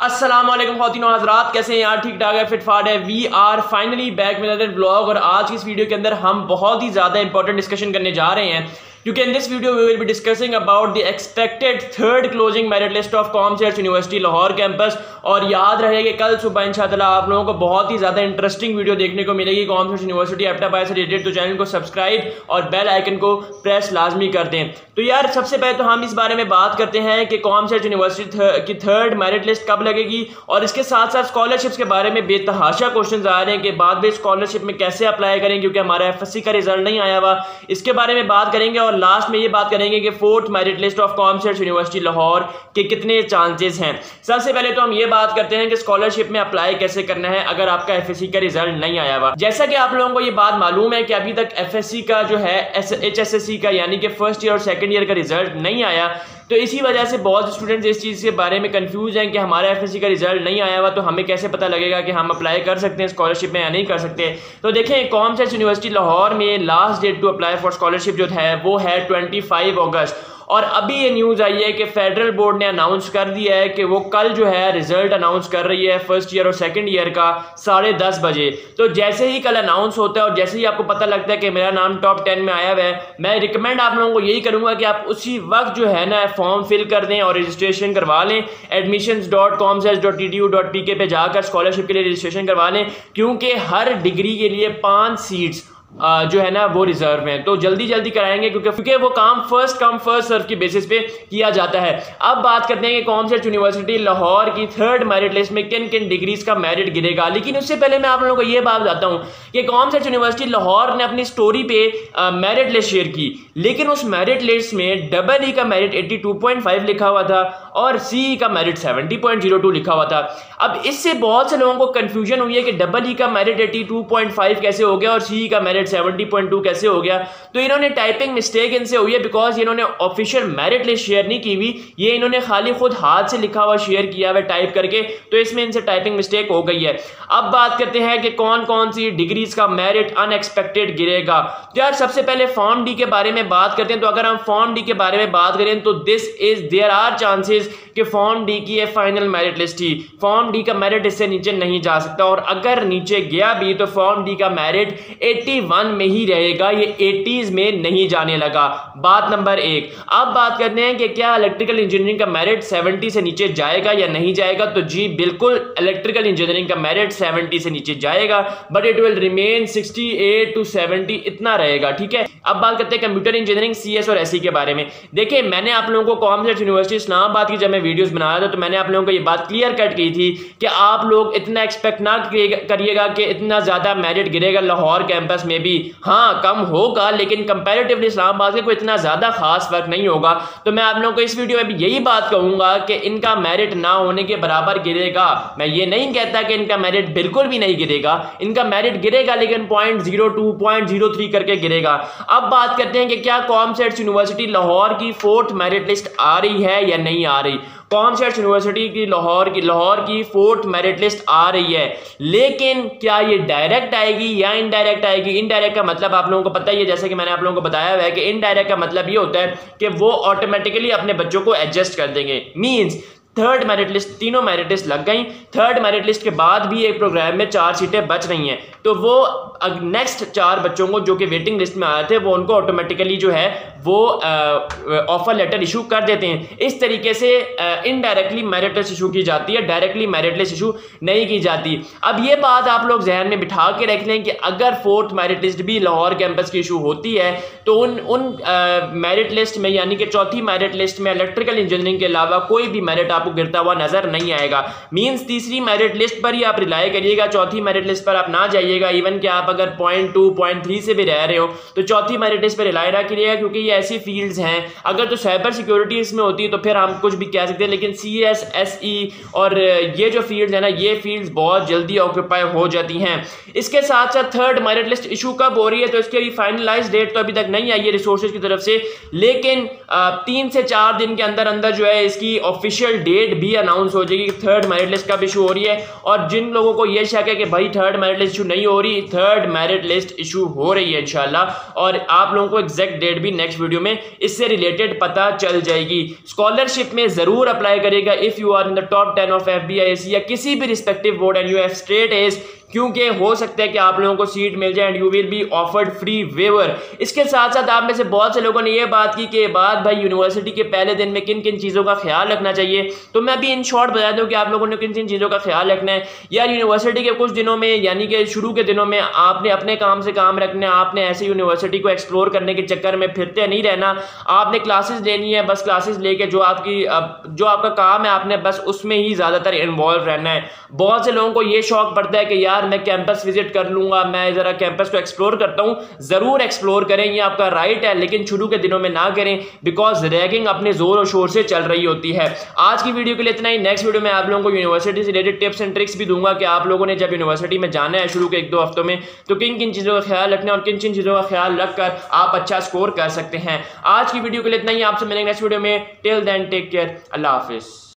असलम खातिन हजरात। कैसे हैं यार? ठीक ठाक है फिट फाट है we are finally back with blog और आज की इस वीडियो के अंदर हम बहुत ही ज़्यादा इंपॉर्टेंट डिस्कशन करने जा रहे हैं। क्योंकि in this video we will be discussing about the expected third closing merit list of commerce university Lahore campus और याद रहे कि कल सुबह इंशाल्लाह आप लोगों को बहुत ही ज़्यादा इंटरेस्टिंग वीडियो देखने को मिलेगी कॉमर्स यूनिवर्सिटी एप्टापाई से रिलेटेड तो चैनल को सब्सक्राइब और बेल आइकन को प्रेस लाजमी कर दें। तो यार, सबसे पहले तो हम इस बारे में बात करते हैं कि कॉमर्स यूनिवर्सिटी की थर्ड मेरिट लिस्ट कब लगेगी और इसके साथ साथ स्कॉलरशिप्स के बारे में बेतहाशा क्वेश्चन आ रहे हैं कि बाद में स्कॉलरशिप में कैसे अप्लाई करें क्योंकि हमारा एफ़ का रिज़ल्ट नहीं आया हुआ। इसके बारे में बात करेंगे और लास्ट में ये बात करेंगे कि fourth merit list of commerce university Lahore के कितने चांसेस हैं। सबसे पहले तो हम ये बात करते हैं कि स्कॉलरशिप में अप्लाई कैसे करना है अगर आपका एफएससी का रिज़ल्ट नहीं आया हुआ। जैसा कि आप लोगों को ये बात मालूम है कि अभी तक एफएससी का जो है एच का यानी कि फ़र्स्ट ईयर और सेकेंड ईयर का रिज़ल्ट नहीं आया। तो इसी वजह से बहुत स्टूडेंट्स इस चीज़ के बारे में कंफ्यूज हैं कि हमारा एफएससी का रिज़ल्ट नहीं आया हुआ तो हमें कैसे पता लगेगा कि हम अप्लाई कर सकते हैं स्कॉलरशिप में या नहीं कर सकते? तो देखें कॉम यूनिवर्सिटी लाहौर में last date to apply for scholarship जो है, वो है ट्वेंटी अगस्त और अभी ये न्यूज़ आई है कि फेडरल बोर्ड ने अनाउंस कर दिया है कि वो कल जो है रिज़ल्ट अनाउंस कर रही है फ़र्स्ट ईयर और सेकंड ईयर का साढ़े दस बजे। तो जैसे ही कल अनाउंस होता है और जैसे ही आपको पता लगता है कि मेरा नाम टॉप टेन में आया हुआ है, मैं रिकमेंड आप लोगों को यही करूँगा कि आप उसी वक्त जो है ना फॉर्म फिल कर दें और रजिस्ट्रेशन करवा लें। Admission dot com dot T D U dot P K पे जाकर स्कॉलरशिप के लिए रजिस्ट्रेशन करवा लें, क्योंकि हर डिग्री के लिए पाँच सीट्स जो है ना, वो रिज़र्व में तो जल्दी जल्दी कराएँगे, क्योंकि क्योंकि वो काम फ़र्स्ट कम फ़र्स्ट सर्व की बेसिस पे किया जाता है। अब बात करते हैं कि कौन से यूनिवर्सिटी लाहौर की थर्ड मेरिट लिस्ट में किन किन डिग्रीज का मेरिट गिरेगा। लेकिन उससे पहले मैं आप लोगों को ये बात बताता हूँ कि कौन सा यूनिवर्सिटी लाहौर ने अपनी स्टोरी पे मेरिट लिस्ट शेयर की। लेकिन उस मेरिट लिस्ट में डबल ई का मेरिट एट्टी लिखा हुआ था। और सी का मेरिट सेवेंटी लिखा हुआ था। अब इससे बहुत से लोगों को कन्फ्यूज़न हुई है कि डबल ई का मेरिट एट्टी कैसे हो गया और सी का मेरिट सेवेंटी पॉइंट टू कैसे हो गया। तो इन्होंने टाइपिंग मिस्टेक इनसे हुई है बिकॉज़ इन्होंने ऑफिशियल मेरिट लिस्ट शेयर नहीं की हुई। ये इन्होंने खाली खुद हाथ से लिखा हुआ शेयर किया हुआ टाइप करके तो इसमें इनसे टाइपिंग मिस्टेक हो गई है। अब बात करते हैं कि कौन कौन सी डिग्रीज का मेरिट अनएक्सपेक्टेड गिरेगा। तो यार, सबसे पहले फॉर्म डी के बारे में बात करते हैं। तो अगर हम फॉर्म डी के बारे में बात करें तो this is there are chances कि फॉर्म डी की ये फाइनल मेरिट लिस्ट ही फॉर्म डी का मेरिट इससे नीचे नहीं जा सकता और अगर नीचे गया भी तो फॉर्म डी का मेरिट 81 में ही रहेगा, ये 80s में नहीं जाने लगा। बात नंबर एक। अब बात करते हैं कि क्या इलेक्ट्रिकल इंजीनियरिंग का मेरिट 70 से नीचे जाएगा या नहीं जाएगा? तो जी, बिल्कुल इलेक्ट्रिकल इंजीनियरिंग का मेरिट 70 से नीचे जाएगा but it will remain 68 to 70 इतना रहेगा, ठीक है? अब बात करते हैं कंप्यूटर इंजीनियरिंग सी और एस के बारे में। देखिए, मैंने आप लोगों को कॉमर्स यूनिवर्सिटी इस्लामाबाद की जब मैं वीडियोस बना रहा था तो मैंने आप लोगों को ये बात क्लियर कट की थी कि आप लोग इतना एक्सपेक्ट ना करिएगा कि इतना ज़्यादा मेरिट गिरेगा लाहौर कैंपस में भी। हाँ कम होगा, लेकिन कंपेरेटिवली इस्लामाबाद से कोई इतना ज़्यादा खास फ़र्क नहीं होगा। तो मैं आप लोगों को इस वीडियो में भी यही बात कहूँगा कि इनका मेरिट ना होने के बराबर गिरेगा। मैं ये नहीं कहता कि इनका मेरिट बिल्कुल भी नहीं गिरेगा। इनका मेरिट गिरेगा, लेकिन पॉइंट ज़ीरो करके गिरेगा। अब बात करते हैं कि क्या कॉमसेट्स यूनिवर्सिटी लाहौर की फोर्थ मेरिट लिस्ट आ रही है या नहीं आ रही। कॉमशर्ट यूनिवर्सिटी की लाहौर की लाहौर की फोर्थ मेरिट लिस्ट आ रही है। लेकिन क्या ये डायरेक्ट आएगी या इनडायरेक्ट आएगी? इनडायरेक्ट का मतलब आप लोगों को पता ही है, जैसे कि मैंने आप लोगों को बताया हुआ है कि इनडायरेक्ट का मतलब ये होता है कि वो ऑटोमेटिकली अपने बच्चों को एडजस्ट कर देंगे। मीन्स थर्ड मेरिट लिस्ट तीनों मेरिट लिस्ट लग गई। थर्ड मेरिट लिस्ट के बाद भी एक प्रोग्राम में चार सीटें बच रही हैं। तो वो नेक्स्ट चार बच्चों को जो कि वेटिंग लिस्ट में आए थे, वो उनको ऑटोमेटिकली जो है, वो ऑफ़र लेटर इशू कर देते हैं। इस तरीके से इनडायरेक्टली मेरिट लिस्ट इशू की जाती है डायरेक्टली मेरिट लिस्ट इशू नहीं की जाती। अब ये बात आप लोग जहन में बिठा के रख लें कि अगर फोर्थ मेरिट लिस्ट भी लाहौर कैंपस की इशू होती है तो उन उन मेरिट लिस्ट में, यानी कि चौथी मेरिट लिस्ट में इलेक्ट्रिकल इंजीनियरिंग के अलावा कोई भी मेरिट आपको गिरता हुआ नज़र नहीं आएगा। मीन्स तीसरी मेरिट लिस्ट पर ही आप रिलाई करिएगा। चौथी मेरिट लिस्ट पर आप ना जाइएगा। इवन कि आप अगर पॉइंट टू पॉइंट थ्री से भी रह रहे हो तो चौथी मेरिट लिस्ट पर रिलाई ना करिएगा क्योंकि ये ऐसी फील्ड्स हैं। अगर तो साइबर सिक्योरिटी इसमें होती है तो फिर हम कुछ भी कह सकते हैं, लेकिन सी एस एस ई और ये जो फ़ील्ड है ना, ये फील्ड्स बहुत जल्दी ऑक्यूपाई हो जाती हैं। इसके साथ साथ थर्ड मेरिट लिस्ट इशू कब हो रही है तो इसके अभी फाइनलाइज डेट तो अभी तक नहीं आई है रिसोर्सेज की तरफ़ से, लेकिन तीन से चार दिन के अंदर अंदर जो है, इसकी ऑफिशियल डेट भी अनाउंस हो जाएगी थर्ड मेरिट लिस्ट कब इशू हो रही है। और जिन लोगों को यह शक है कि भाई थर्ड मेरिट लिस्ट इशू नहीं हो रही थर्ड मेरिट लिस्ट इशू हो रही है इनशाला और आप लोगों को एग्जैक्ट डेट भी नेक्स्ट वीडियो में इससे रिलेटेड पता चल जाएगी। स्कॉलरशिप में ज़रूर अप्लाई करेगा if you are in the top ten of F B I या किसी भी respective board and you F straight A's क्योंकि हो सकता है कि आप लोगों को सीट मिल जाए and you will be offered free waiver इसके साथ साथ आप में से बहुत से लोगों ने यह बात की कि बाद भाई यूनिवर्सिटी के पहले दिन में किन किन चीज़ों का ख्याल रखना चाहिए। तो मैं अभी इन शॉर्ट बता दूँ कि आप लोगों ने किन किन चीज़ों का ख्याल रखना है। यार यूनिवर्सिटी के कुछ दिनों में, यानी कि शुरू के दिनों में आपने अपने काम से काम रखना है, आपने ऐसे यूनिवर्सिटी को एक्सप्लोर करने के चक्कर में फिरते नहीं रहना। आपने क्लासेस लेनी है, बस क्लासेस लेके जो आपकी जो आपका काम है, आपने बस उसमें ही ज़्यादातर इन्वॉल्व रहना है। बहुत से लोगों को ये शौक पड़ता है कि यार, मैं कैंपस विज़िट कर लूँगा, मैं ज़रा कैंपस को एक्सप्लोर करता हूँ। ज़रूर एक्सप्लोर करें, ये आपका राइट है, लेकिन शुरू के दिनों में ना करें बिकॉज़ रैगिंग अपने ज़ोर और शोर से चल रही होती है। आज की वीडियो के लिए इतना ही। नेक्स्ट वीडियो में आप लोगों को यूनिवर्सिटी से रिलेटेड टिप्स एंड ट्रिक्स भी दूँगा कि आप लोगों ने जब यूनिवर्सिटी में जाना है शुरू के एक दो हफ्तों में तो किन किन चीज़ों का ख्याल रखना और किन किन चीज़ों का ख्याल रखकर आप अच्छा स्कोर कर सकते हैं। आज की वीडियो के लिए इतना ही। आपसे मिलेंगे नेक्स्ट वीडियो में। टिल देन टेक केयर अल्लाह हाफिज़।